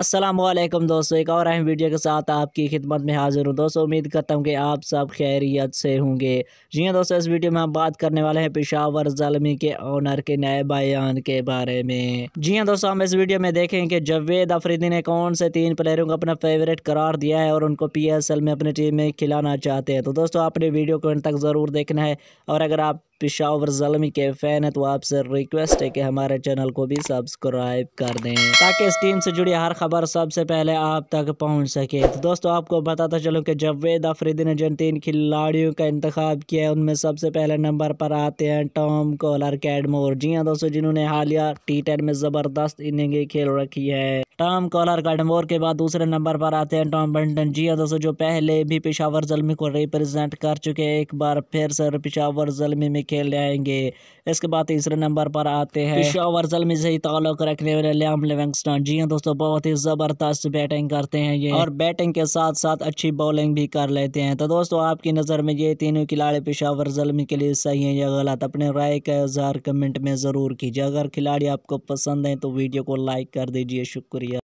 असलम दोस्तों, एक और अहम वीडियो के साथ आपकी खिदमत में हाजिर हूँ। दोस्तों, उम्मीद करता हूँ कि आप सब खैरियत से होंगे। जी हाँ दोस्तों, इस वीडियो में हम बात करने वाले हैं पेशावर जलमी के ओनर के नए बयान के बारे में। जी हाँ दोस्तों, हम इस वीडियो में देखेंगे कि जवेद अफरीदी ने कौन से तीन प्लेयरों को अपना फेवरेट करार दिया है और उनको पी में अपनी टीम में खिलाना चाहते हैं। तो दोस्तों, आपने वीडियो को इन तक ज़रूर देखना है और अगर आप पिशावर जलमी के फ़ैन है तो आपसे रिक्वेस्ट है कि हमारे चैनल को भी सब्सक्राइब कर दें ताकि इस टीम से जुड़ी हर खबर सबसे पहले आप तक पहुँच सके। तो दोस्तों, आपको बताता चलूँ कि जवेद अफरीदी ने जिन तीन खिलाड़ियों का इंतखब किया है, उनमें सबसे पहले नंबर पर आते हैं टॉम कॉलर कैडमोर। जी हाँ दोस्तों, जिन्होंने हालिया टी टेन में ज़बरदस्त इनिंग खेल रखी है। टॉम कॉलर कैडमोर के बाद दूसरे नंबर पर आते हैं टॉम बंटन जी हाँ दोस्तों, जो पहले भी पिशावर जलमी को रिप्रेजेंट कर चुके हैं, एक बार फिर से पिशावर जलमी में खेल आएँगे। इसके बाद तीसरे नंबर पर आते हैं पिशावर जलमी से ही ताल्लुक रखने वाले लियाम लिविंगस्टन। जी हाँ दोस्तों, बहुत ही ज़बरदस्त बैटिंग करते हैं ये। और बैटिंग के साथ साथ अच्छी बॉलिंग भी कर लेते हैं। तो दोस्तों, आपकी नज़र में ये तीनों खिलाड़ी पेशावर जलमी के लिए सही है या गलत, अपने राय का इजहार कमेंट में ज़रूर कीजिए। अगर खिलाड़ी आपको पसंद है तो वीडियो को लाइक कर दीजिए। शुक्रिया।